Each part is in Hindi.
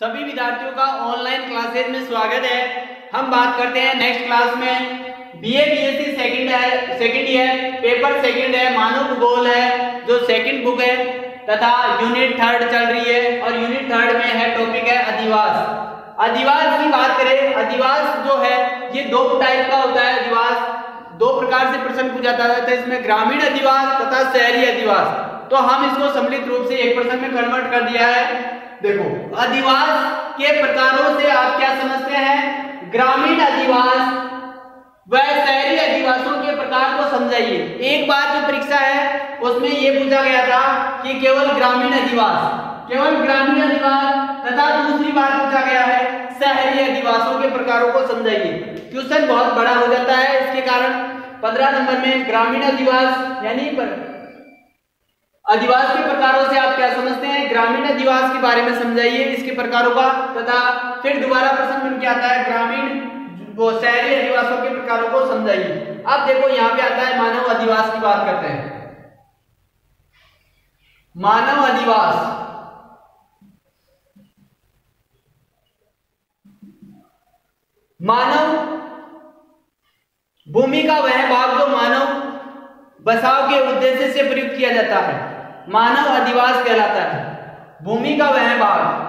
सभी विद्यार्थियों का ऑनलाइन क्लासेज में स्वागत है। हम बात करते हैं नेक्स्ट क्लास में। B A B S C second है सेकेंड ईयर पेपर सेकेंड है, मानव भूगोल है, जो सेकेंड बुक है, तथा यूनिट थर्ड चल रही है, और यूनिट थर्ड में है टॉपिक है अधिवास। अधिवास की बात करें, अधिवास जो है, ये दो टाइप का होता है अधिवास। दो प्रकार से प्रश्न पूछा जाता है इसमें ग्रामीण अधिवास तथा शहरी अधिवास। तो हम इसको सम्मिलित रूप से एक प्रश्न में कन्वर्ट कर दिया है। देखो। अधिवास के प्रकारों से आप क्या समझते हैं? ग्रामीण अधिवास व शहरी अधिवासों के प्रकार को समझाइए। एक बार जो परीक्षा है, उसमें यह पूछा गया था कि केवल ग्रामीण अधिवास, केवल ग्रामीण अधिवास तथा दूसरी बार पूछा गया है, शहरी अधिवासों के प्रकारों को समझाइए। क्वेश्चन बहुत बड़ा हो जाता है इसके कारण। पंद्रह नंबर में ग्रामीण अधिवास, यानी अधिवास के प्रकारों से आप क्या समझते हैं? ग्रामीण अधिवास के बारे में समझाइए, इसके प्रकारों का, तथा फिर दोबारा प्रश्न बन के आता है, ग्रामीण वो शहरी अधिवासों के प्रकारों को समझाइए। अब देखो, यहाँ पे आता है मानव अधिवास की बात करते हैं। मानव अधिवास। मानव भूमि का वह भाग जो मानव बसाव के उद्देश्य से प्रयुक्त किया जाता है। मानव अधिवास कहलाता है। भूमि का वह भाग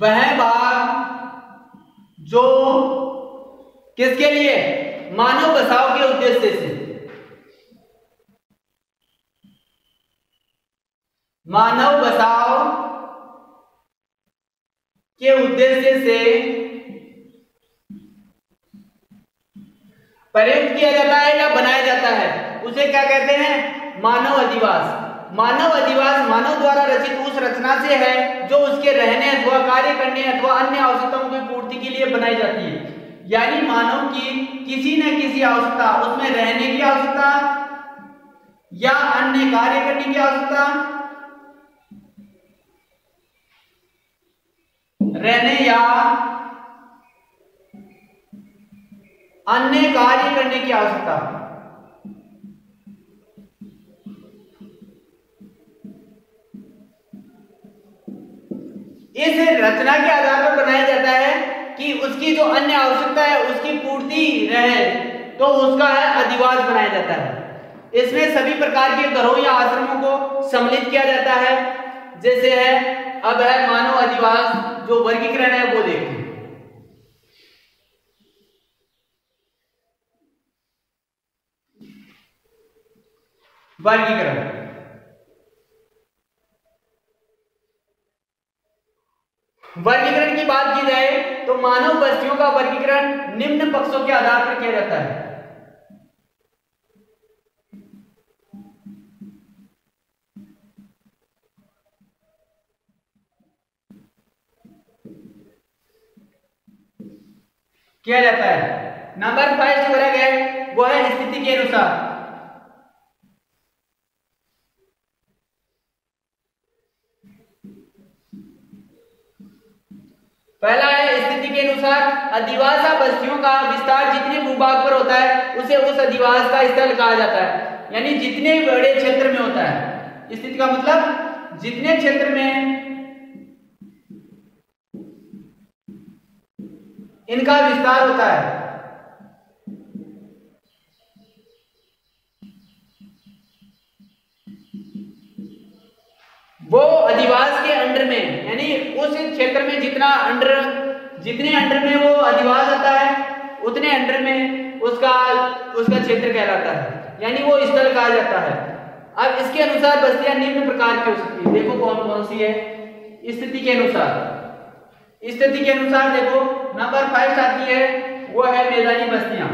वह भाग जो किसके लिए? मानव बसाव के उद्देश्य से। मानव बसाव के उद्देश्य से प्रयुक्त किया जाता है या बनाया जाता है? उसे क्या कहते हैं? मानव अधिवास। मानव अधिवास मानव द्वारा रचित उस रचना से है जो उसके रहने अथवा कार्य करने अथवा अन्य आवश्यकताओं की पूर्ति के लिए बनाई जाती है। यानी मानव की किसी न किसी आवश्यकता, उसमें रहने की आवश्यकता या अन्य कार्य करने की आवश्यकता, रहने या अन्य कार्य करने की आवश्यकता। इस रचना के आधार पर बनाया जाता है कि उसकी जो अन्य आवश्यकता है, उसकी पूर्ति रहे तो उसका है अधिवास बनाया जाता है। इसमें सभी प्रकार के घरों या आश्रमों को सम्मिलित किया जाता है। जैसे है, अब है मानव अधिवास, जो वर्गीकरण है वो देखते वर्गीकरण। वर्गीकरण की बात की जाए तो मानव बस्तियों का वर्गीकरण निम्न पक्षों के आधार पर किया जाता है। किया जाता है। नंबर फाइव जो वर्ग है, वो है स्थिति के अनुसार। पहला है, स्थिति के अनुसार अधिवासा बस्तियों का विस्तार जितने भूभाग पर होता है, उसे उस अधिवास का स्थल कहा जाता है। यानी जितने बड़े क्षेत्र में होता है। स्थिति का मतलब जितने क्षेत्र में इनका विस्तार होता है वो अधिवास के अंडर में, यानी उस क्षेत्र में जितना अंडर, जितने अंडर में वो अधिवास आता है, उतने अंडर में उसका उसका क्षेत्र कहलाता है, यानी वो स्थल कहा जाता है। अब इसके अनुसार बस्तियाँ निम्न प्रकार की हो सकती है। देखो कौन कौन सी है। स्थिति के अनुसार, स्थिति के अनुसार देखो, नंबर फाइव आती है, वो है मैदानी बस्तियाँ।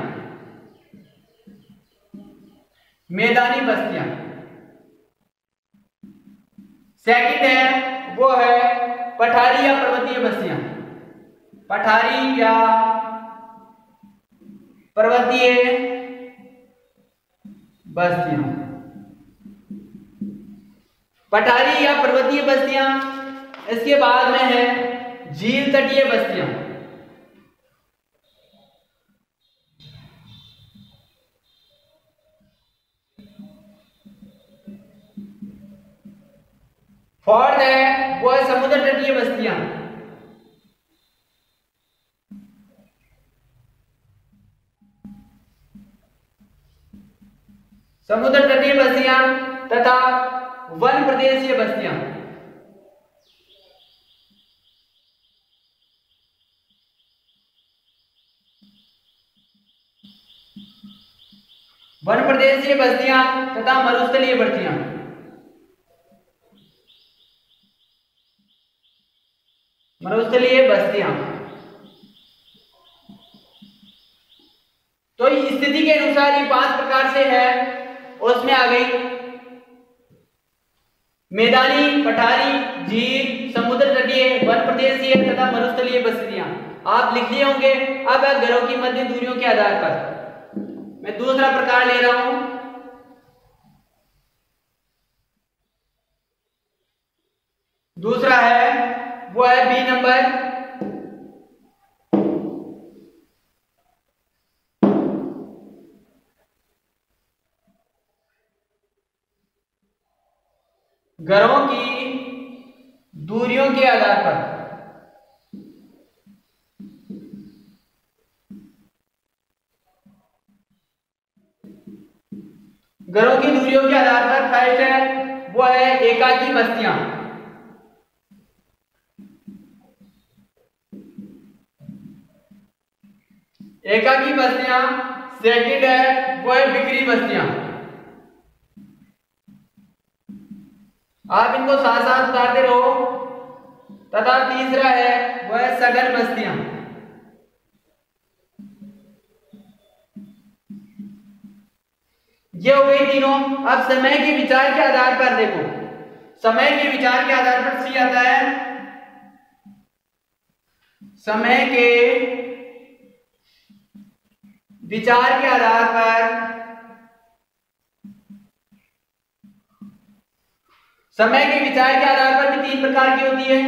मैदानी बस्तियाँ। सेकंड है, वो है पठारी या पर्वतीय बस्तियाँ? पठारी या पर्वतीय बस्तियाँ? पठारी या पर्वतीय बस्तियाँ? इसके बाद में है झील तटीय बस्तियाँ। फोर्थ है, वो है समुद्र तटीय बस्तियाँ। समुद्र तटीय बस्तियाँ तथा वन प्रदेशीय बस्तियाँ। वन प्रदेशीय बस्तियाँ तथा मरुस्थलीय बस्तियाँ। मरुस्थलीय बस्तियाँ। तो स्थिति के अनुसार ये पाँच प्रकार से है उसमें आ गई मैदानी पठारी झील समुद्र तटीय वन प्रदेशीय तथा मरुस्थलीय बस्तियाँ। आप लिख लिए होंगे, अब घरों की मध्य दूरियों के आधार पर। मैं दूसरा प्रकार ले रहा हूँ। दूसरा है वो है बी नंबर घरों की दूरियों के आधार पर। घरों की दूरियों के आधार पर फ़र्स्ट है, वो है एकाकी बस्तियाँ। एकाकी बस्तियाँ सेकंड है, वो है बिक्री बस्तियाँ। आप इनको साथ साथ उतारते रहो, तथा तीसरा है वह सघन बस्तियाँ। ये हो गई तीनों। अब समय के विचार के आधार पर देखो। समय के विचार के आधार पर सी आता है। समय के विचार के आधार पर समय के विचार के आधार पर भी तीन प्रकार की होती है।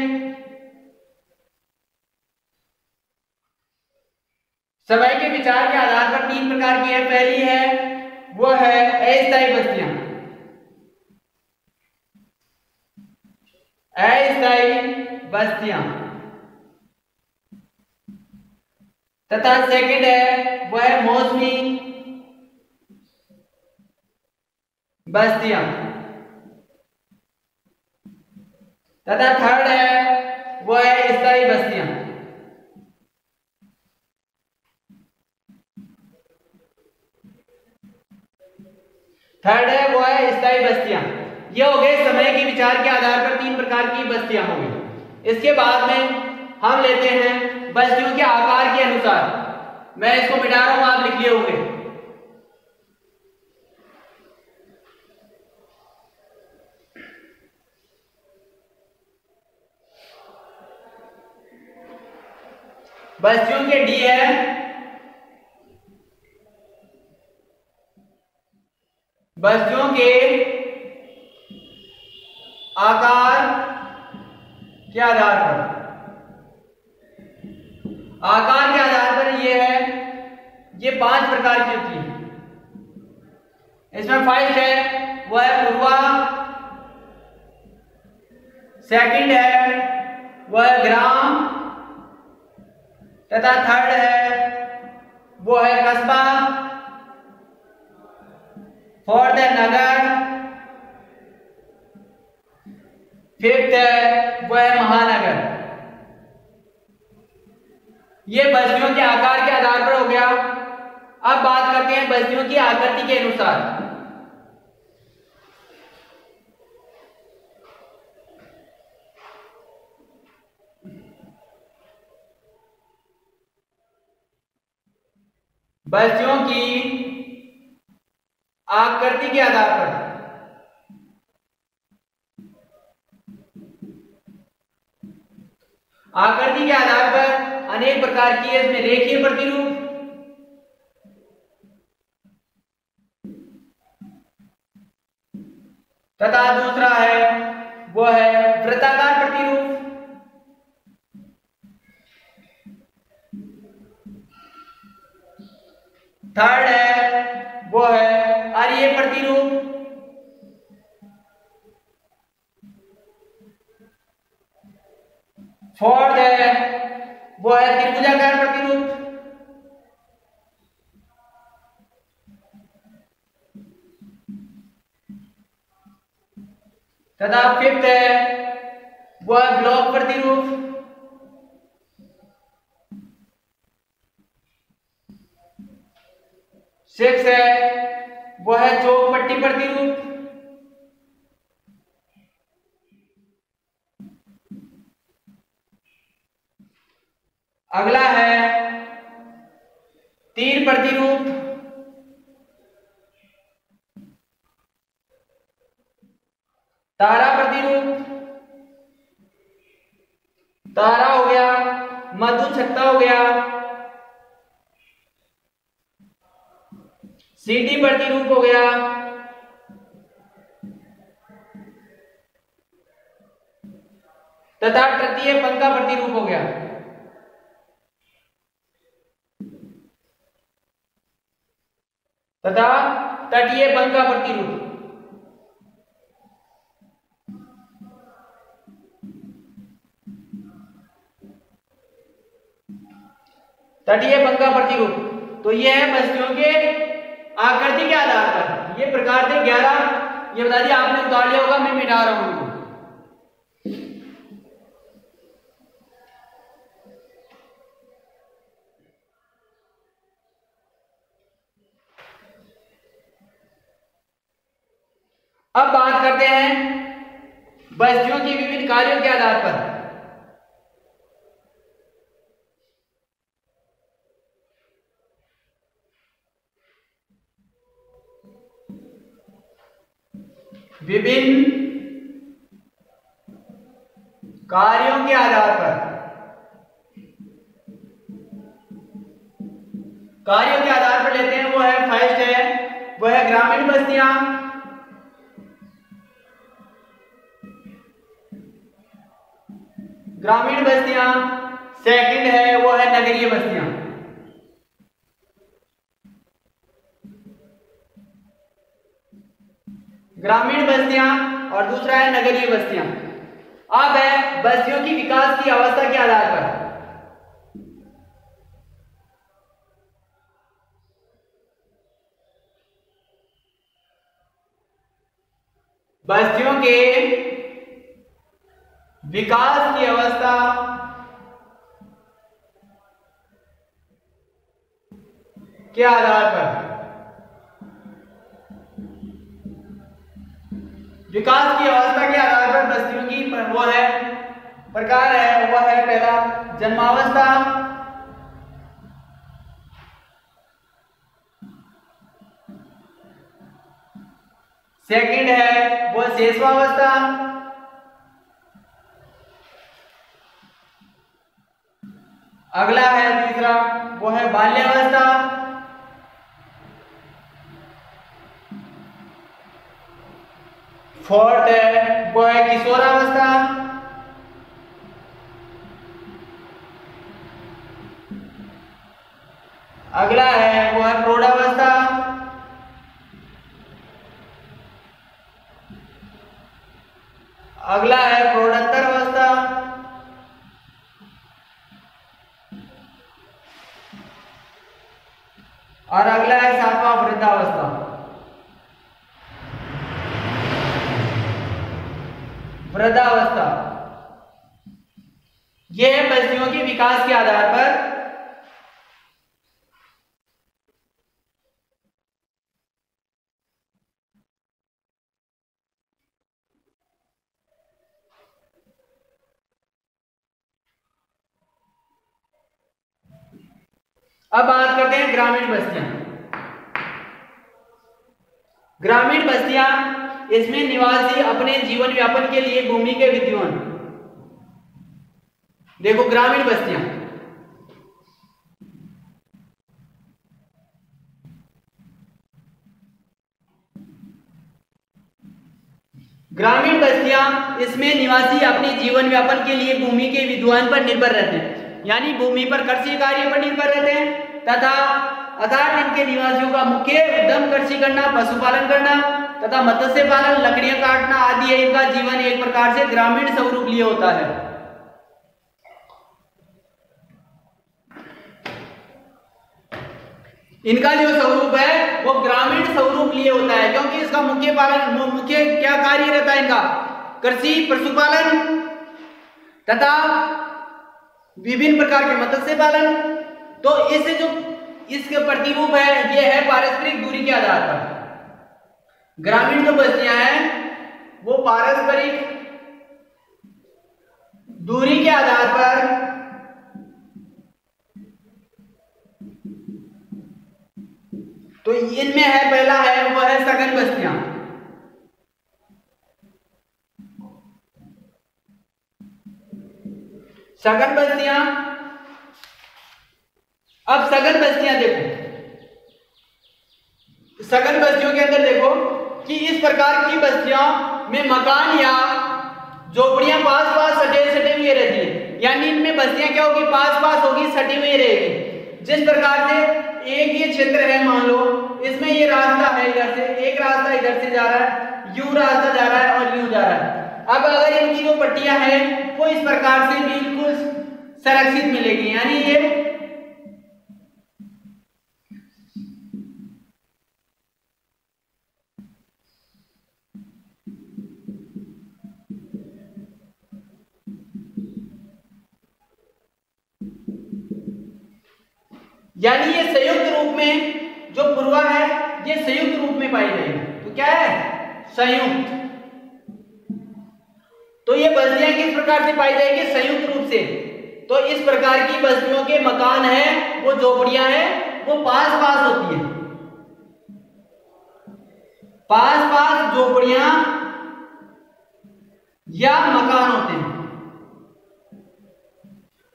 समय के विचार के आधार पर तीन प्रकार की है। पहली है, वो है अस्थायी बस्तियाँ अस्थायी बस्तियाँ तथा सेकंड है, वो है मौसमी बस्तियाँ। तथा थर्ड है, वो है स्थायी बस्तियाँ। थर्ड है, वो है स्थायी बस्तियाँ। ये हो गए समय के विचार के आधार पर तीन प्रकार की बस्तियाँ हो गई। इसके बाद में हम लेते हैं बस्तियों के आकार के अनुसार। मैं इसको मिटा रहा हूँ, आप लिख लिए होंगे। बस्तियों के डी बस्तियों के आकार के आधार पर। आकार के आधार पर यह है, ये पाँच प्रकार की होती है। इसमें फ़र्स्ट है वह है पूर्वा सेकंड है वह ग्राम, तथा थर्ड है, वो है कस्बा फोर्थ है नगर फिफ्थ है, वो है महानगर। ये बस्तियों के आकार के आधार पर हो गया। अब बात करते हैं बस्तियों की आकृति के अनुसार। बस्तियों की आकृति के आधार पर। आकृति के आधार पर अनेक प्रकार की है इसमें रेखीय प्रतिरूप। तथा सीटी प्रतिरूप हो गया। तथा तृतीय पंखा प्रतिरूप हो गया। तथा तटीय बल का प्रतिरूप तटीय बल का प्रतिरूप तो ये है बस्तियों के आकृति के आधार पर। ये प्रकार थे ग्यारह। ये बता दिया आपने उतार लिया होगा, मैं मिटा रहा हूँ अब बात करते हैं बस्तियों के विभिन्न कार्यों के आधार पर। विभिन्न कार्यों के आधार पर, कार्यों के आधार पर लेते हैं, वो है फ़र्स्ट है, वो है ग्रामीण बस्तियाँ ग्रामीण बस्तियाँ सेकंड है, वो है नगरीय बस्तियाँ। ग्रामीण बस्तियाँ और दूसरा है नगरीय बस्तियाँ। अब है बस्तियों की विकास की अवस्था के आधार पर। बस्तियों के विकास की अवस्था के आधार पर। विकास की अवस्था के आधार पर बस्तियों की वो है, प्रकार है वह है पहला जन्मावस्था। सेकंड है, वो शेषवावस्था। अगला है तीसरा, वो है बाल्यावस्था। फोर्थ है वो है किशोरावस्था अगला है वो है प्रौढ़ावस्था अगला है, प्रौढ़ोत्तर अवस्था। और अगला है, सातवां वृद्धावस्था। वृद्धावस्था। यह है बस्तियों के विकास के आधार पर। अब बात करते हैं ग्रामीण बस्तियाँ। ग्रामीण बस्तियाँ इसमें निवासी अपने जीवन व्यापन के लिए भूमि के विद्यमान देखो ग्रामीण बस्तियाँ। ग्रामीण बस्तियाँ इसमें निवासी अपने जीवन व्यापन के लिए भूमि के विद्वान पर निर्भर रहते हैं। यानी भूमि पर कृषि कार्य पर निर्भर रहते हैं, तथा अर्थात इनके निवासियों का मुख्य उद्यम कृषि करना, पशुपालन करना तथा मत्स्य पालन, लकड़ियाँ काटना आदि है इनका जीवन एक प्रकार से ग्रामीण स्वरूप लिए होता है। इनका जो स्वरूप है, वो ग्रामीण स्वरूप लिए होता है, क्योंकि इसका मुख्य पालन मुख्य क्या कार्य रहता है इनका? कृषि, पशुपालन तथा विभिन्न प्रकार के मत्स्य पालन। तो इस जो, इसके प्रतिरूप है, ये है पारस्परिक दूरी के आधार पर। ग्रामीण जो बस्तियाँ हैं, वो पारस्परिक दूरी के आधार पर तो इनमें है, पहला है, वो है सघन बस्तियाँ। सघन बस्तियाँ, अब सघन बस्तियाँ देखो। सघन बस्तियों के अंदर देखो कि इस प्रकार की बस्तियों में मकान या झोपड़ियाँ पास पास सटे सटे हुए रहती है। यानी इनमें बस्तियाँ क्या होगी? पास पास होगी, सटी हुई रहेगी। जिस प्रकार से एक ये क्षेत्र है, मान लो, इसमें ये रास्ता है इधर से, एक रास्ता इधर से जा रहा है, यू रास्ता जा रहा है और यू जा रहा है। अब अगर इनकी जो पट्टियाँ हैं, वो इस प्रकार से बिल्कुल संरक्षित मिलेगी। यानी ये प्रकार से पाई जाएगी संयुक्त रूप से। तो इस प्रकार की बस्तियों के मकान है, वो झोपड़ियाँ हैं, वो पास पास होती है। पास पास झोपड़ियाँ या मकान होते हैं।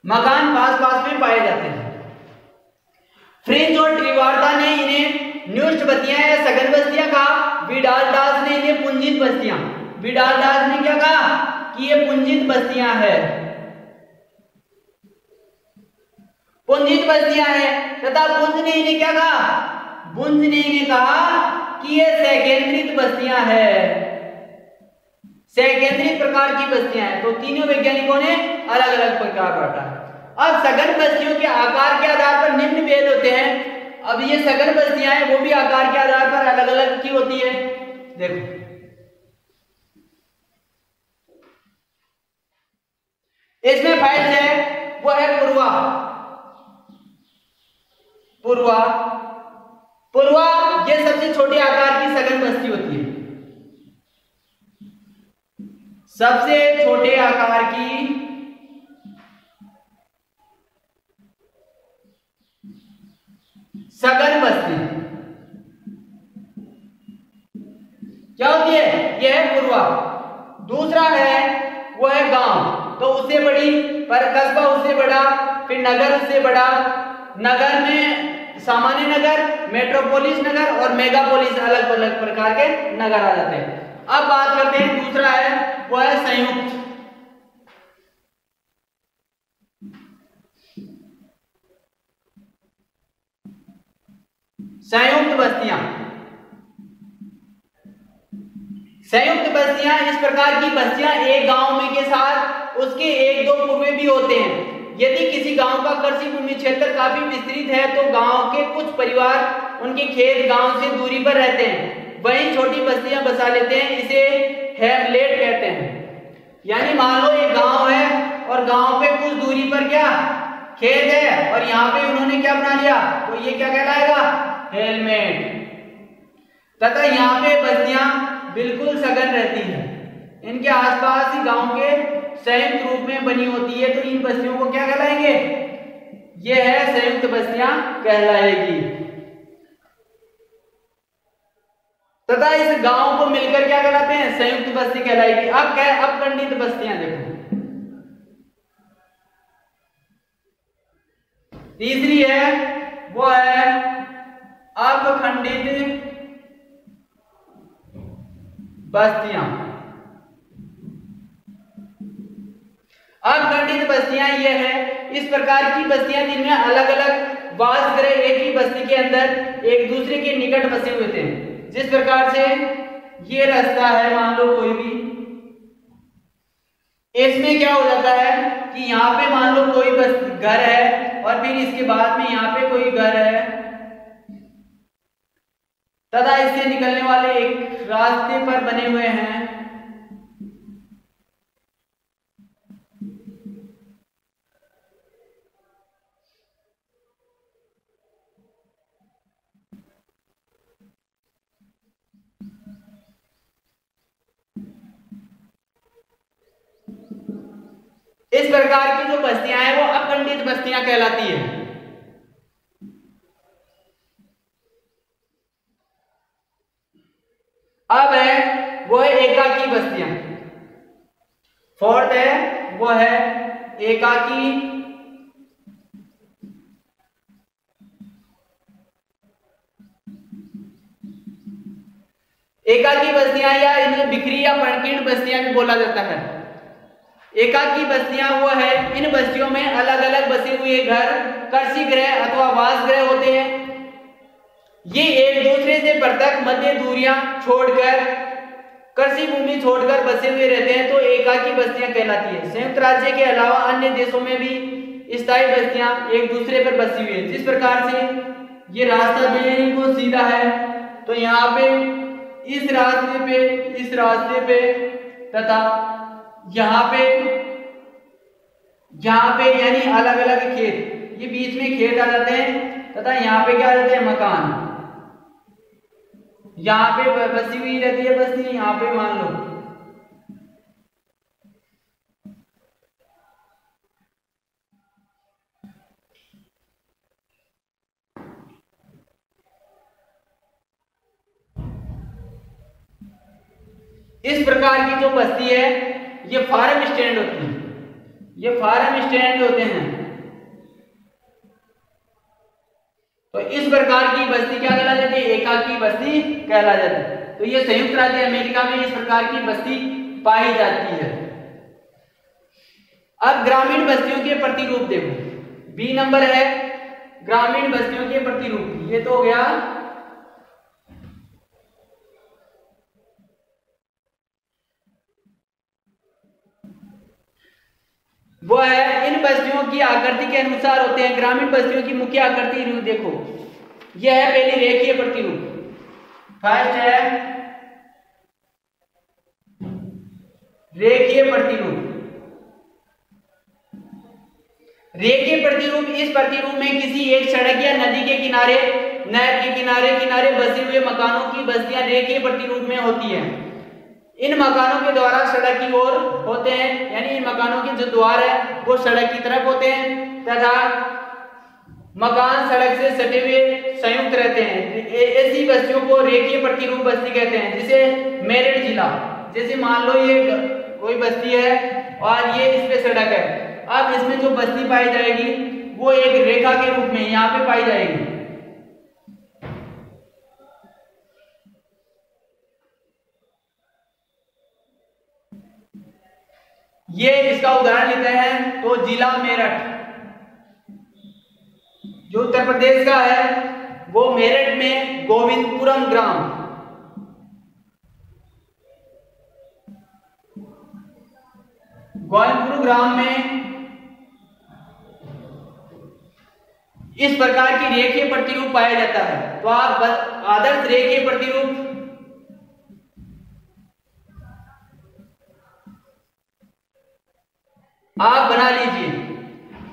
मकान पास पास में पाए जाते हैं। फ्रेंच और ट्रिवार्ता ने इन्हें न्यूस्ट बस्तियाँ या सघन बस्तियाँ कहा। विडाल दास ने इन्हें पुंजित बस्तियाँ। विडाल दास ने क्या कहा? कि ये पुंजित बस्तियाँ है। पुंजित बस्तियाँ है, तथा पुंज ने इन्हें क्या कहा? पुंज ने इन्हें कहा कि ये सैकेंद्रित बस्तियाँ है। सैकेंद्रित प्रकार की बस्तियाँ हैं। तो तीनों वैज्ञानिकों ने अलग अलग प्रकार बांटा अब सघन बस्तियों के आकार के आधार पर निम्न भेद होते हैं। अब ये सघन बस्तियाँ हैं, वो भी आकार के आधार पर अलग अलग की होती है? देखो। इसमें फैज है, वो है पूर्वा। पूर्वा। पूर्वा, ये सबसे छोटे आकार की सघन बस्ती होती है। सबसे छोटे आकार की सघन बस्ती। क्या होती है? यह है पूर्वा। दूसरा है, वो है गाँव। तो उससे बड़ी, पर कस्बा उससे बड़ा, फिर नगर उससे बड़ा। नगर में सामान्य नगर मेट्रोपोलिस नगर और मेगापोलिस अलग अलग प्रकार के नगर आ जाते हैं। अब बात करते हैं, दूसरा है, वो है संयुक्त। संयुक्त बस्तियाँ। संयुक्त बस्तियाँ इस प्रकार की बस्तियाँ एक गाँव में के साथ, उसके एक दो पूर्वे भी होते हैं। यदि किसी गाँव का कृषि भूमि क्षेत्र काफ़ी विस्तृत है तो गाँव के कुछ परिवार उनके खेत गाँव से दूरी पर रहते हैं। वहीं छोटी बस्तियाँ बसा लेते हैं, इसे हेमलेट कहते हैं। यानी मान लो एक गाँव है, और गाँव पे कुछ दूरी पर क्या खेत है, और यहाँ पे उन्होंने क्या बना लिया तो ये क्या कहलाएगा? हेलमेट। तथा यहाँ पे बस्तियाँ बिल्कुल सघन रहती है। इनके आसपास ही गाँव के संयुक्त रूप में बनी होती है तो इन बस्तियों को क्या कहलाएँगे? ये है संयुक्त बस्तियाँ कहलाएगी। तथा इस गाँव को मिलकर क्या कहलाते हैं? संयुक्त बस्ती कहलाएगी। अब कह, अब खंडित बस्तियाँ देखो। तीसरी है, वो है अखंडित बस्तियाँ अखंडित बस्तियाँ ये है, इस प्रकार की बस्तियाँ जिनमें अलग अलग वास ग्रह एक ही बस्ती के अंदर एक दूसरे के निकट बसे हुए थे। जिस प्रकार से ये रास्ता है, मान लो कोई भी। इसमें क्या हो जाता है कि यहाँ पे मान लो कोई बस घर है और फिर इसके बाद में यहाँ पे कोई घर है। तथा इससे निकलने वाले एक रास्ते पर बने हुए हैं। इस प्रकार की जो बस्तियाँ हैं, वो अखंडित बस्तियाँ कहलाती है अब है वो है एकाकी बस्तियाँ फोर्थ है वो है एकाकी एकाकी बस्तियाँ या इन्हें बिखरी या पंकीर्ण बस्तियाँ भी बोला जाता है। एकाकी बस्तियाँ वो है, इन बस्तियों में अलग अलग बसे हुए घर कृषि ग्रह अथवा वास गृह होते हैं। ये एक दूसरे से पृथक मध्य दूरियाँ छोड़कर कृषि भूमि छोड़कर बसे हुए रहते हैं तो एकाकी बस्तियाँ कहलाती है। संयुक्त राज्य के अलावा अन्य देशों में भी स्थायी बस्तियाँ एक दूसरे पर बसी हुई है। जिस प्रकार से ये रास्ता बिल्कुल सीधा है तो यहाँ पे इस रास्ते पे, इस रास्ते पे तथा यहाँ पे यहाँ पे यानी अलग अलग खेत, ये बीच में खेत आ जाते हैं तथा यहाँ पे क्या आ जाते हैं मकान। यहाँ पे बसी हुई रहती है बस्ती यहाँ पे मान लो। इस प्रकार की जो बस्ती है, ये फार्म स्टैंड होती है। ये फार्म स्टैंड होते हैं। तो इस प्रकार की बस्ती क्या कहला जाती है? एकाकी बस्ती कहला जाती है। तो ये संयुक्त राज्य अमेरिका में इस प्रकार की बस्ती पाई जाती है। अब ग्रामीण बस्तियों के प्रतिरूप देखो। बी नंबर है ग्रामीण बस्तियों के प्रतिरूप। ये तो हो गया वो है, इन बस्तियों की आकृति के अनुसार होते हैं, ग्रामीण बस्तियों की मुख्य आकृति देखो। यह है पहली रेखीय प्रतिरूप। फ़र्स्ट है, रेखीय प्रतिरूप। रेखीय प्रतिरूप, इस प्रतिरूप में किसी एक सड़क या नदी के किनारे, नहर के किनारे किनारे बसे हुए मकानों की बस्तियाँ रेखीय प्रतिरूप में होती हैं। इन मकानों के द्वारा सड़क की ओर होते हैं, यानी इन मकानों के जो द्वार है, वो सड़क की तरफ़ होते हैं, तथा मकान सड़क से सटे हुए संयुक्त रहते हैं। ऐसी बस्तियों को रेखीय प्रतिरूप बस्ती कहते हैं, जिसे मेरठ जिला, जैसे मान लो ये कोई बस्ती है, और ये इस पे सड़क है। अब इसमें जो बस्ती पाई जाएगी, वो एक रेखा के रूप में यहाँ पे पाई जाएगी। ये इसका उदाहरण लेते हैं तो जिला मेरठ। जो उत्तर प्रदेश का है, वो मेरठ में गोविंदपुरम ग्राम। गोविंदपुर ग्राम में इस प्रकार की रेखीय प्रतिरूप पाया जाता है। तो आप आदर्श रेखीय प्रतिरूप आप बना लीजिए।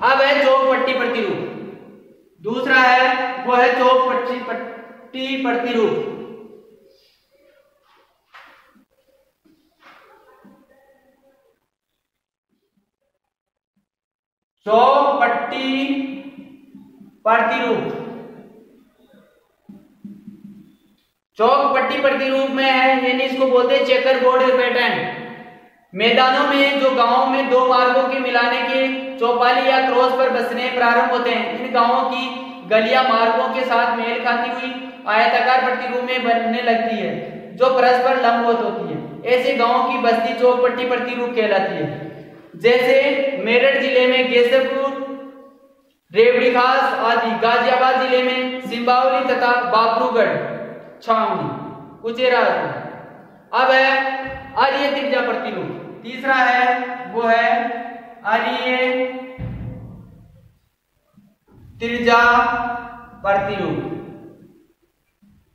अब है चौक पट्टी प्रतिरूप। दूसरा है, वो है चौक पट्टी पट्टी प्रतिरूप। चौक पट्टी प्रतिरूप। चौक पट्टी प्रतिरूप में है, यानी इसको बोलते हैं चेकर बोर्ड पैटर्न मैदानों में, जो गाँवों में दो मार्गों के मिलाने के चौपाली या क्रॉस पर बसने प्रारंभ होते हैं, इन गाँवों की गलियाँ मार्गों के साथ मेल खाती हुई आयताकार प्रतिरूप में बनने लगती है, जो परस्पर लंबवत होती है। ऐसे गाँवों की बस्ती चौपट्टी प्रतिरूप कहलाती है। जैसे मेरठ ज़िले में गेसरपुर, रेवड़ी खास आदि, गाजियाबाद ज़िले में सिंबावली तथा बाबरूगढ़, छावनी, कुचेरा अब है आर्य त्रिज्या प्रतिरूप तीसरा है, वो है आर्य त्रिज्या प्रतिरूप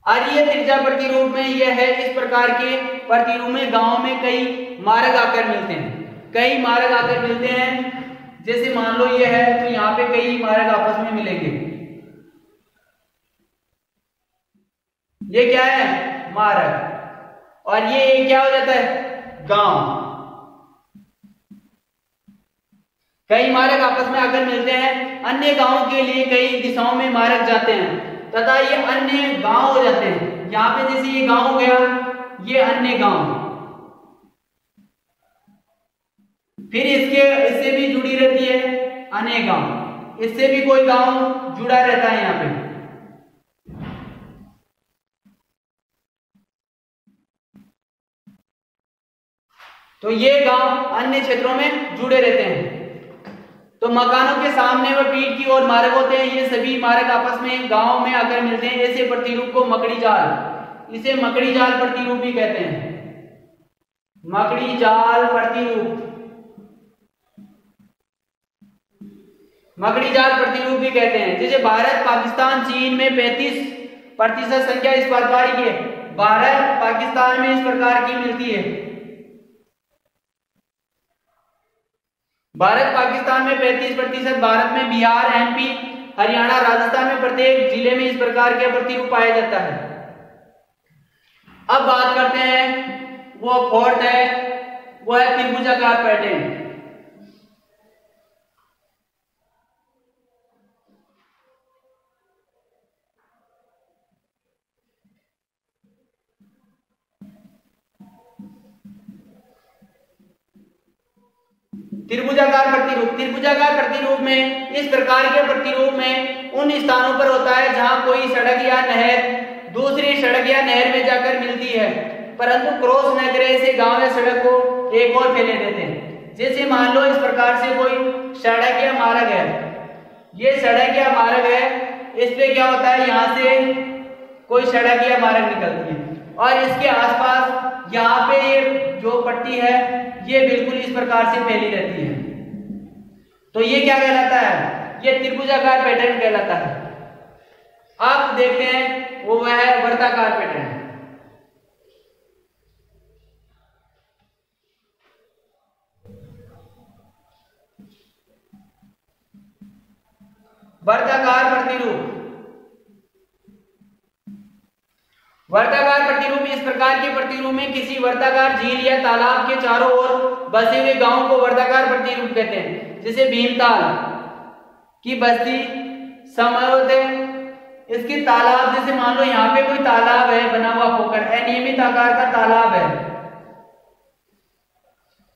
आर्य त्रिजा प्रतिरूप में यह है, इस प्रकार के प्रतिरूप में गाँव में कई मार्ग आकर मिलते हैं। कई मार्ग आकर मिलते हैं, जैसे मान लो ये है तो यहाँ पे कई मार्ग आपस में मिलेंगे। ये क्या है? मार्ग। और ये क्या हो जाता है? गाँव। कई मार्ग आपस में आकर मिलते हैं, अन्य गाँवों के लिए कई दिशाओं में मार्ग जाते हैं, तथा ये अन्य गाँव हो जाते हैं। यहाँ पे जैसे ये गाँव हो गया, ये अन्य गाँव। फिर इसके, इससे भी जुड़ी रहती है अन्य गाँव। इससे भी कोई गाँव जुड़ा रहता है यहाँ पे। तो ये गाँव अन्य क्षेत्रों में जुड़े रहते हैं। तो मकानों के सामने व पीठ की ओर मार्ग होते हैं, ये सभी मार्ग आपस में गाँव में आकर मिलते हैं ऐसे प्रतिरूप को मकड़ी जाल। इसे मकड़ी जाल प्रतिरूप भी कहते हैं। मकड़ी जाल प्रतिरूप। मकड़ी जाल प्रतिरूप भी कहते हैं। जैसे भारत, पाकिस्तान, चीन में 35 प्रतिशत संख्या इस प्रकार की है। भारत, पाकिस्तान में इस प्रकार की मिलती है। भारत, पाकिस्तान में 35 प्रतिशत, भारत में बिहार एमपी हरियाणा, राजस्थान में प्रत्येक ज़िले में इस प्रकार के प्रतिरूप पाया जाता है। अब बात करते हैं, वो फोर्थ है, वो है त्रिभुजाकार पैटर्न। त्रिभुजाकार प्रतिरूप त्रिभुजाकार प्रतिरूप में, इस प्रकार के प्रतिरूप में उन स्थानों पर होता है जहाँ कोई सड़क या नहर, दूसरी सड़क या नहर में जाकर मिलती है। परंतु क्रॉस न करे से गाँव या सड़क को एक और फैले देते हैं। जैसे मान लो इस प्रकार से कोई सड़क या मार्ग है। ये सड़क या मार्ग है, इस पे क्या होता है, यहाँ से कोई सड़क या मार्ग निकलती है। और इसके आसपास यहाँ पे ये जो पट्टी है, ये बिल्कुल इस प्रकार से फैली रहती है। तो ये क्या कहलाता है? ये त्रिभुजाकार पैटर्न कहलाता है। आप देखते हैं, वो वह है वर्ताकार पैटर्न वर्ताकार प्रतिरूप। वर्ताकार प्रतिरूप, इस प्रकार के प्रतिरूप में किसी वर्ताकार झील या तालाब के चारों ओर बसे हुए गाँव को वर्ताकार प्रतिरूप कहते हैं। जैसे भीमताल की बस्ती समरोध इसके तालाब, जैसे मान लो यहाँ पे कोई तालाब है, बना हुआ पोखर, अनियमित आकार का तालाब है।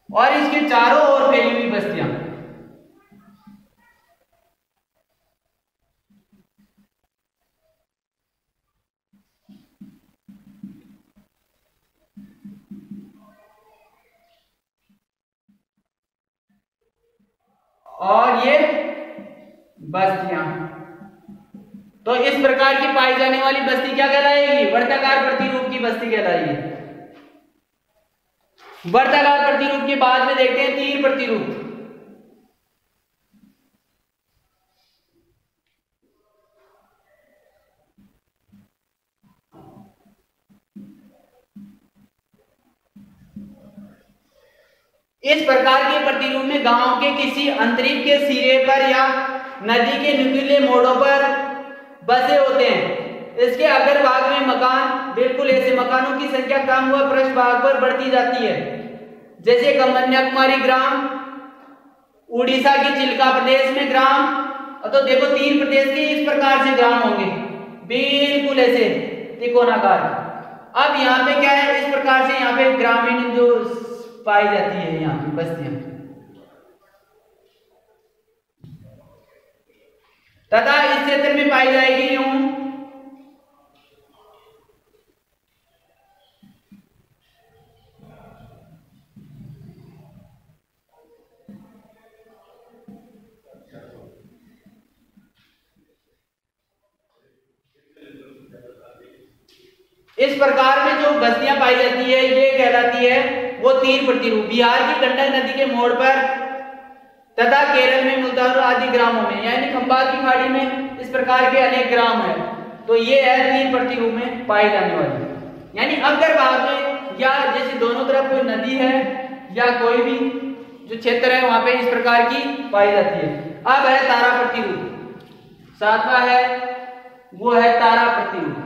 और इसके चारों ओर फैली हुई बस्तियाँ। और ये बस्तियाँ तो इस प्रकार की पाई जाने वाली बस्ती क्या कहलाएगी? वर्ताकार प्रतिरूप की बस्ती कहलाएगी। वर्ताकार प्रतिरूप के बाद में देखते हैं तीर प्रतिरूप। इस प्रकार के प्रतिरूप में गाँव के किसी अंतरिक के सिरे पर या नदी के नुकीले मोड़ों पर बसे होते हैं। इसके अगर भाग में मकान, बिल्कुल ऐसे मकानों की संख्या कम हुआ पृष्ठ भाग पर बढ़ती जाती है। जैसे कन्याकुमारी ग्राम, उड़ीसा की चिल्का प्रदेश में ग्राम तो देखो तीन प्रदेश के इस प्रकार से ग्राम होंगे। बिल्कुल ऐसे त्रिकोणाकार। अब यहाँ पे क्या है? इस प्रकार से यहाँ पे ग्रामीण जो पाई जाती है यहाँ की बस्तियाँ तथा इस क्षेत्र में पाई जाएगी यूँ। इस प्रकार में जो बस्तियाँ पाई जाती है, ये कहलाती है वो तीन प्रतिरूप बिहार की गंडक नदी के मोड़ पर तथा केरल में मुल्तान आदि ग्रामों में, यानी खंबात की खाड़ी में, इस प्रकार के अनेक ग्राम है। तो ये है तीन प्रतिरूप में पाए जाने वाली। यानी अगर भाग में या जैसे दोनों तरफ़ कोई नदी है, या कोई भी जो क्षेत्र है, वहाँ पे इस प्रकार की पाई जाती है। अब है तारा प्रतिरूप सातवा है, वो है तारा प्रतिरूप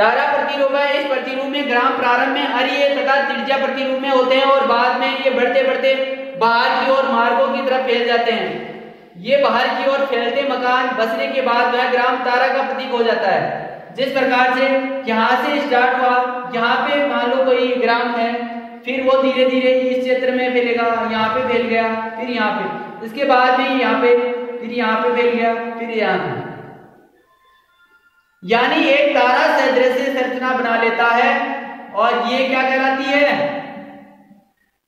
तारा प्रतिरूप है, इस प्रतिरूप में ग्राम प्रारंभ में अरिय तथा त्रिज्या प्रतिरूप में होते हैं और बाद में ये बढ़ते बढ़ते बाहर की ओर मार्गों की तरफ़ फैल जाते हैं। ये बाहर की ओर फैलते मकान बसने के बाद वह ग्राम तारा का प्रतीक हो जाता है। जिस प्रकार से यहाँ से स्टार्ट हुआ, यहाँ पे मान लो कोई ग्राम है, फिर वो धीरे धीरे इस क्षेत्र में फैलेगा, यहाँ पे फैल गया, फिर यहाँ पे। इसके बाद में यहाँ पे, फिर यहाँ पे फैल गया, फिर यहाँ पे। यानी एक तारा सदृश संरचना बना लेता है, और ये क्या कहलाती है?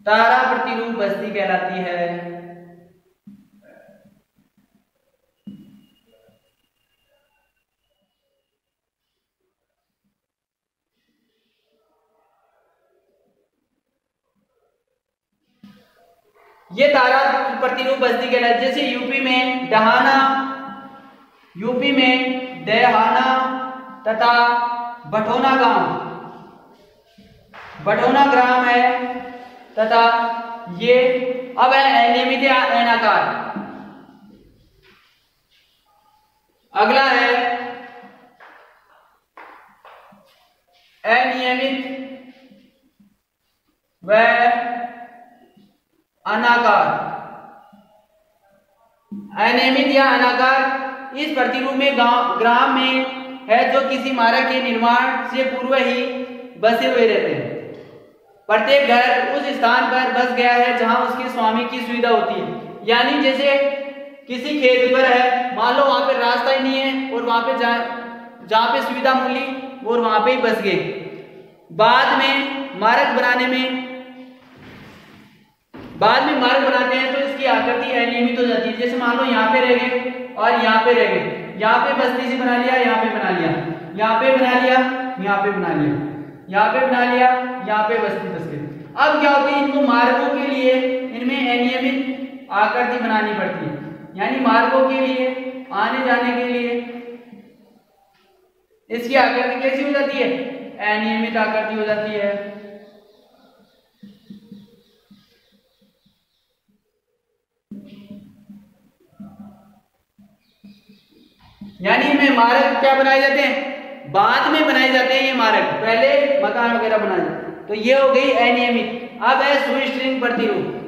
तारा प्रतिरूप बस्ती कहलाती है। ये तारा प्रतिरूप बस्ती कहलाती है। जैसे यूपी में डहाना, यूपी में देहाना तथा बठोना गाँव। बठोना ग्राम है तथा ये अब है अनियमित अनाकार अगला है अनियमित व अनाकार। अनियमित या अनाकार इस प्रतिरूप में ग्राम में है जो किसी मार्ग के निर्माण से पूर्व ही बसे हुए रहते हैं। प्रत्येक घर उस स्थान पर बस गया है जहाँ उसके स्वामी की सुविधा होती है। यानी जैसे किसी खेत पर है, मान लो वहाँ पर रास्ता ही नहीं है और वहाँ पे जहाँ पे सुविधा मिली और वहाँ पे ही बस गए बाद में मार्ग बनाने में, बाद में मार्ग बनाते हैं तो इसकी आकृति अनियमित हो जाती है। जैसे मान लो यहाँ पे रह गए और यहाँ पे रह गए। यहाँ पे बस्ती से बना लिया, यहाँ पे बना लिया। यहाँ पे बना लिया, यहाँ पे बना लिया। यहाँ पे बना लिया, यहाँ पे बस्ती बस गई। अब क्या होती है, इनको मार्गों के लिए इनमें अनियमित आकृति बनानी पड़ती है। यानी मार्गों के लिए, आने जाने के लिए, इसकी आकृति कैसी हो जाती है? अनियमित आकृति हो जाती है। यानी इनमें मार्ग क्या बनाए जाते हैं? बाद में बनाए जाते हैं ये मार्ग। पहले मकान वगैरह बनाए जाते हैं। तो ये हो गई अनियमित। अब है सुस्ट्रिंग प्रतिरूप।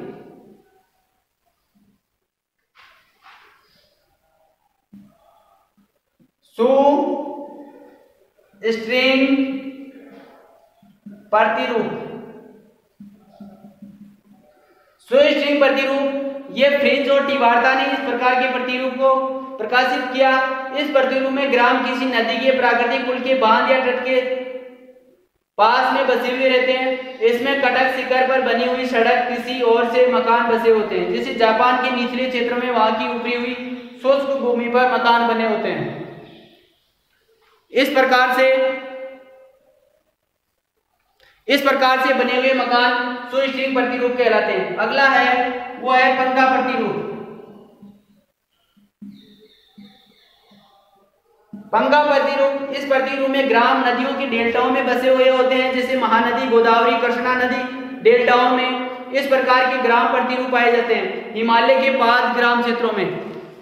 सु स्ट्रिंग प्रतिरूप। सुस्ट्रिंग प्रतिरूप, ये फ्रिंज और टिवार्ता ने इस प्रकार के प्रतिरूप को प्रकाशित किया। इस प्रतिरूप में ग्राम किसी नदी के, प्राकृतिक कुल के बाँध या तट के पास में बसे हुए रहते हैं। इसमें कटक शिखर पर बनी हुई सड़क किसी और से मकान बसे होते हैं, जैसे जापान के निचले क्षेत्रों में वहाँ की ऊपरी हुई शुष्क भूमि पर मकान बने होते हैं। इस प्रकार से, इस प्रकार से बने हुए मकान सुस्ट्रिंग प्रतिरूप कहलाते हैं। अगला है, वो है पंखा प्रतिरूप। पंगा प्रतिरूप इस प्रतिरूप में ग्राम नदियों की डेल्टाओं में बसे हुए होते हैं, जैसे महानदी, गोदावरी, कृष्णा नदी, डेल्टाओं में इस प्रकार के ग्राम प्रतिरूप पाए जाते हैं, हिमालय के पास ग्राम क्षेत्रों में।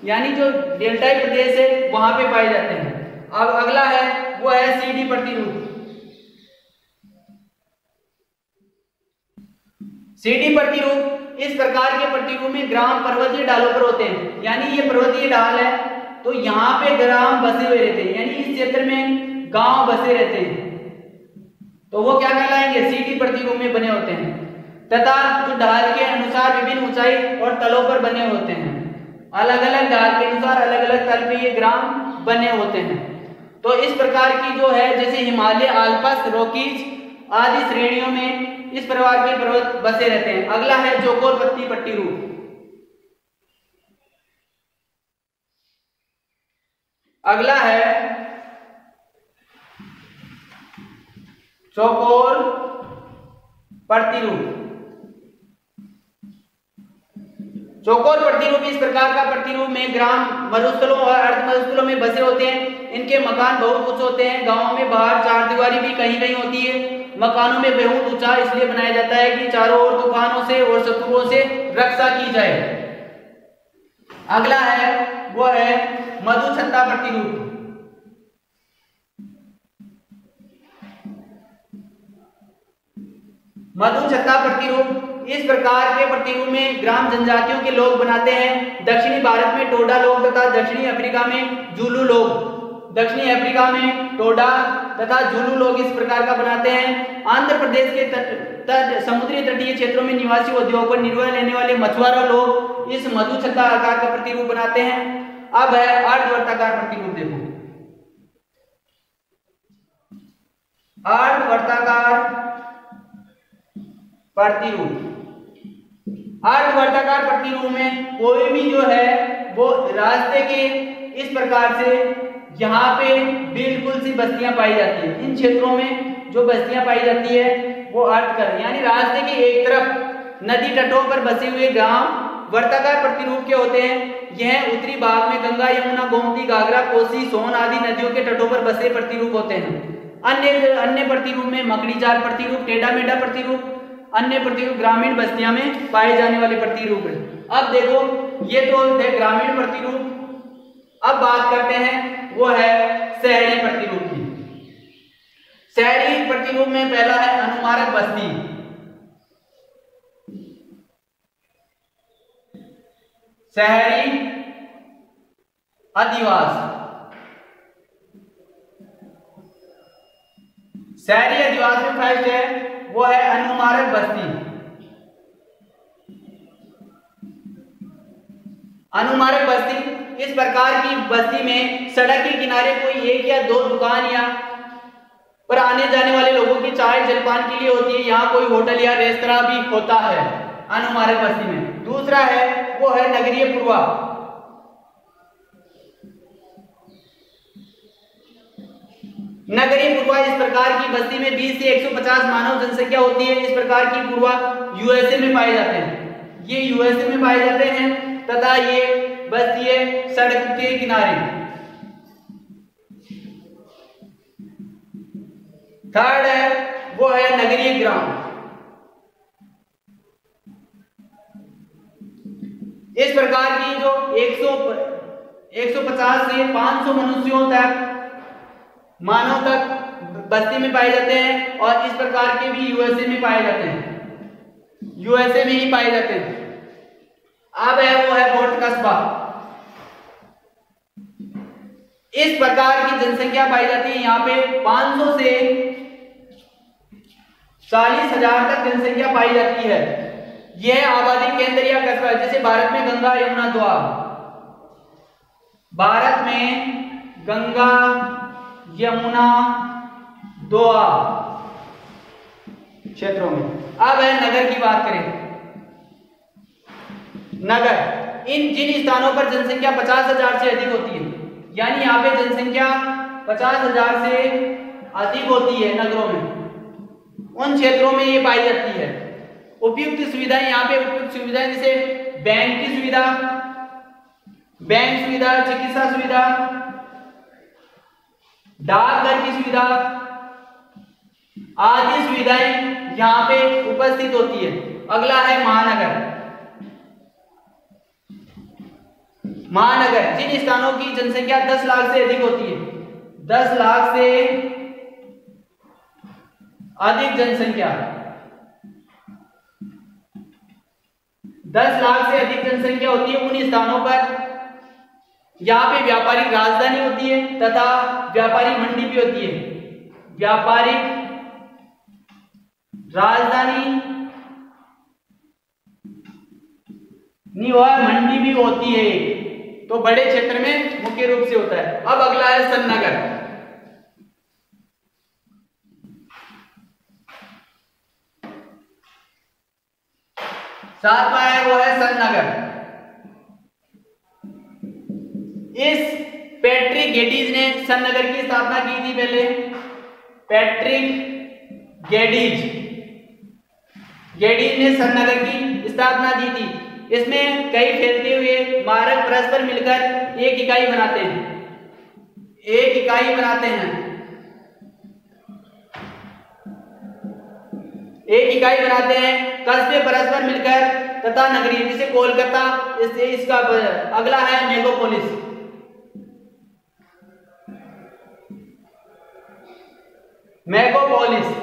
यानी जो डेल्टाई प्रदेश है, वहाँ पे पाए जाते हैं। अब अगला है, वो है सीडी प्रतिरूप सीडी प्रतिरूप इस प्रकार के प्रतिरूप में ग्राम पर्वतीय ढालों पर होते हैं। यानी ये पर्वतीय ढाल है तो यहाँ पे ग्राम बसे हुए रहते हैं, यानी इस क्षेत्र में गाँव बसे रहते हैं। तो वो क्या कहलाएँगे? सीटी प्रतिरूप में बने होते हैं। तथा जो ढाल के अनुसार विभिन्न ऊंचाई और तलों पर बने होते हैं। अलग अलग ढाल के अनुसार अलग अलग तल पे ये ग्राम बने होते हैं। तो इस प्रकार की जो है, जैसे हिमालय आल्पस रोकीज आदि श्रेणियों में इस प्रकार के पर्वत बसे रहते हैं। अगला है चौकोर पत्ती पट्टी रूप। अगला है चौकोर प्रतिरूप। चौकोर प्रतिरूप इस प्रकार का प्रतिरूप में ग्राम, मरुस्थलों और अर्ध मरुस्थलों में बसे होते हैं। इनके मकान बहुत ऊँचे होते हैं। गाँवों में बाहर चार दीवारी भी कहीं कहीं होती है। मकानों में बहुत ऊँचा इसलिए बनाया जाता है कि चारों ओर तूफानों से और शत्रुओं से रक्षा की जाए। अगला है, वो है मधु छत्ता प्रतिरूप मधु छत्ता प्रतिरूप इस प्रकार के प्रतिरूप में ग्राम जनजातियों के लोग बनाते हैं। दक्षिणी भारत में टोडा लोग तथा दक्षिणी अफ्रीका में जूलू लोग। दक्षिणी अफ्रीका में टोडा तथा जूलू लोग इस प्रकार का बनाते हैं। आंध्र प्रदेश के तट तट, समुद्री तटीय क्षेत्रों में निवासी उद्योग पर निर्भर लेने वाले मछुआरा लोग इस मधु छत्ता आकार का प्रतिरूप बनाते हैं। अब है अर्धवर्ताकार प्रतिरूप देखो। अर्धवर्ताकार प्रतिरूप अर्धवर्ताकार प्रतिरूप में कोई भी जो है, वो रास्ते के इस प्रकार से यहाँ पे बिल्कुल सी बस्तियाँ पाई जाती है। इन क्षेत्रों में जो बस्तियाँ पाई जाती है, वो अर्थ कर यानी रास्ते के एक तरफ़ नदी तटों पर बसे हुए गाँव वर्ताकार प्रतिरूप के होते हैं। यह उत्तरी भाग में गंगा, यमुना, गोमती, घाघरा, कोसी, सोन आदि नदियों के तटों पर बसे प्रतिरूप होते हैं। अन्य अन्य प्रतिरूप में मकड़ी जाल प्रतिरूप, टेढ़ा मेढ़ा प्रतिरूप, अन्य प्रतिरूप ग्रामीण बस्तियाँ में पाए जाने वाले प्रतिरूप है। अब देखो, ये तो थे ग्रामीण प्रतिरूप। अब बात करते हैं, वो है शहरी प्रतिरूप की। शहरी प्रतिरूप में पहला है अनुमारक बस्ती। शहरी अधिवास। शहरी अधिवास में फ़र्स्ट है, वो है अनुमारक बस्ती। अनुमारक बस्ती, इस प्रकार की बस्ती में सड़क के किनारे कोई एक या दो दुकान या पर आने जाने वाले लोगों की चाय जलपान के लिए होती है, यहाँ कोई होटल या रेस्तरा भी होता है। अनुमारक बस्ती में। दूसरा है, वो है नगरीय पूर्वा। नगरी पूर्वा इस प्रकार की बस्ती में 20 से 150 मानव जनसंख्या होती है। इस प्रकार की पूर्वा यूएसए में पाए जाते हैं। ये यूएसए में पाए जाते हैं तथा ये बस्ती है सड़क के किनारे। थर्ड है, वो है नगरीय ग्राम। इस प्रकार की जो 100 150 से 500 मनुष्यों तक, मानव तक बस्ती में पाए जाते हैं और इस प्रकार के भी यूएसए में पाए जाते हैं। यूएसए में ही पाए जाते हैं। अब है वो है फोर्थ कस्बा। इस प्रकार की जनसंख्या पाई जाती है। यहाँ पे 500 से चालीस हज़ार तक जनसंख्या पाई जाती है। यह आबादी केंद्र या कस्बा है, जैसे भारत में गंगा, यमुना द्वार भारत में गंगा, यमुना दोआ क्षेत्रों में। अब है नगर की बात करें। नगर, इन जिन स्थानों पर जनसंख्या पचास हज़ार से अधिक होती है, यानी यहाँ पे जनसंख्या पचास हज़ार से अधिक होती है नगरों में, उन क्षेत्रों में ये पाई जाती है। उपयुक्त सुविधाएँ यहाँ पे, उपयुक्त सुविधाएँ जैसे बैंक की सुविधा, बैंक सुविधा, चिकित्सा सुविधा डाकघर की सुविधा, आदि सुविधाएँ यहाँ पे उपस्थित होती है। अगला है महानगर। महानगर, जिन स्थानों की जनसंख्या 10 लाख से अधिक होती है 10 लाख से अधिक जनसंख्या। 10 लाख से अधिक जनसंख्या होती है उन स्थानों पर। यहाँ पे व्यापारिक राजधानी होती है तथा व्यापारिक मंडी भी होती है। व्यापारिक राजधानी निवार मंडी भी होती है। तो बड़े क्षेत्र में मुख्य रूप से होता है। अब अगला है सन्नगर। सातवा है वो है सन्नगर इस पैट्रिक गेडीज ने सन नगर की स्थापना की थी पहले। Patrick Geddes. गेडीज ने सरनगर की स्थापना की थी। इसमें कई फैलते हुए मारक परस्पर मिलकर एक इकाई बनाते हैं। एक इकाई बनाते हैं। एक इकाई बनाते हैं कस्बे परस्पर मिलकर तथा नगरी जिसे कोलकाता इससे इसका, अगला है मेगोपोलिस। मेगोपोलिस।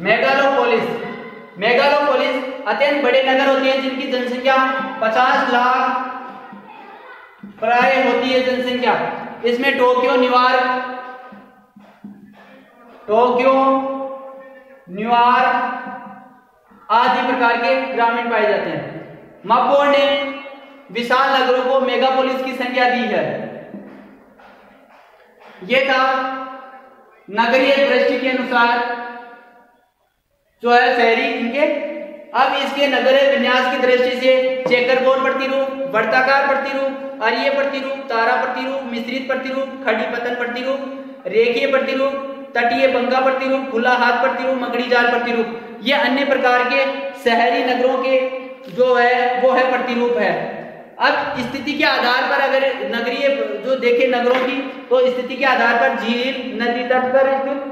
मेगालोपोलिस। मेगालोपोलिस अत्यंत बड़े नगर होते हैं जिनकी जनसंख्या 50 लाख प्राय होती है जनसंख्या। इसमें टोक्यो न्यूयॉर्क टोक्यो न्यूयॉर्क आदि प्रकार के ग्रामीण पाए जाते हैं। मपोर ने विशाल नगरों को मेगापोलिस की संख्या दी है। यह था नगरीय दृष्टि के अनुसार जो है शहरी इनके। अब इसके नगरीय विन्यास की दृष्टि से चेकर बोर्ड प्रतिरूप वर्ताकार प्रतिरूप अर्य प्रतिरूप, तारा प्रतिरूप, मिश्रित प्रतिरूप, खड़ी पतन प्रतिरूप, रेखीय प्रतिरूप, तटीय बंगा प्रतिरूप, खुला हाथ प्रतिरूप मकड़ी जाल प्रतिरूप। ये अन्य प्रकार के शहरी नगरों के जो है, वो है प्रतिरूप है। अब स्थिति के आधार पर अगर नगरीय, जो देखे नगरों की तो स्थिति के आधार पर झील, नदी तट पर स्थित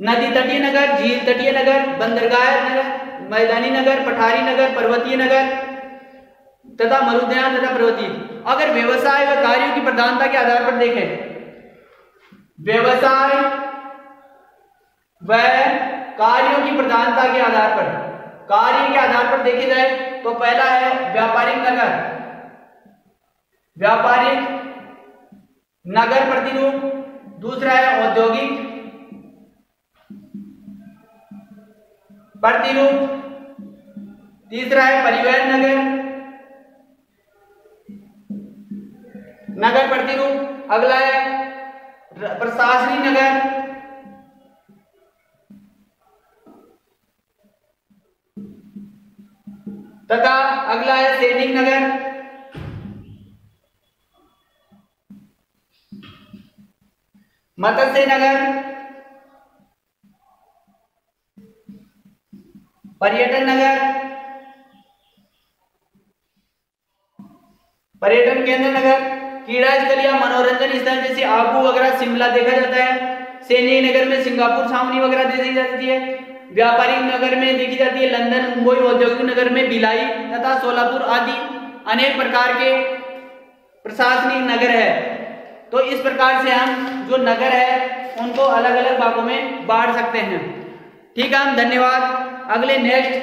नदी तटीय नगर, झील तटीय नगर, बंदरगाह नगर, मैदानी नगर, पठारी नगर, पर्वतीय नगर तथा मरुद्यान तथा पर्वतीय अगर व्यवसाय व कार्यों की प्रधानता के आधार पर देखें, व्यवसाय व कार्यों की प्रधानता के आधार पर, कार्य के आधार पर देखे जाए तो पहला है व्यापारिक नगर। व्यापारिक नगर प्रतिरूप, दूसरा है औद्योगिक प्रतिरूप, तीसरा है परिवहन नगर नगर प्रतिरूप अगला है प्रशासनिक नगर। तथा अगला है सैनिक नगर। मत्स्य नगर। पर्यटन नगर। पर्यटन केंद्र नगर। क्रीड़ा स्थल या मनोरंजन स्थल जैसे आबू वगैरह शिमला देखा जाता है। सैनिक नगर में सिंगापुर छावनी वगैरह देखी जाती है। व्यापारिक नगर में देखी जाती है लंदन, मुंबई, औद्योगिक नगर में बिलाई तथा सोलापुर आदि अनेक प्रकार के प्रशासनिक नगर है। तो इस प्रकार से हम जो नगर है, उनको अलग अलग भागों में बांट सकते हैं। ठीक है, हम धन्यवाद। अगले नेक्स्ट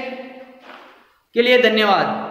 के लिए धन्यवाद।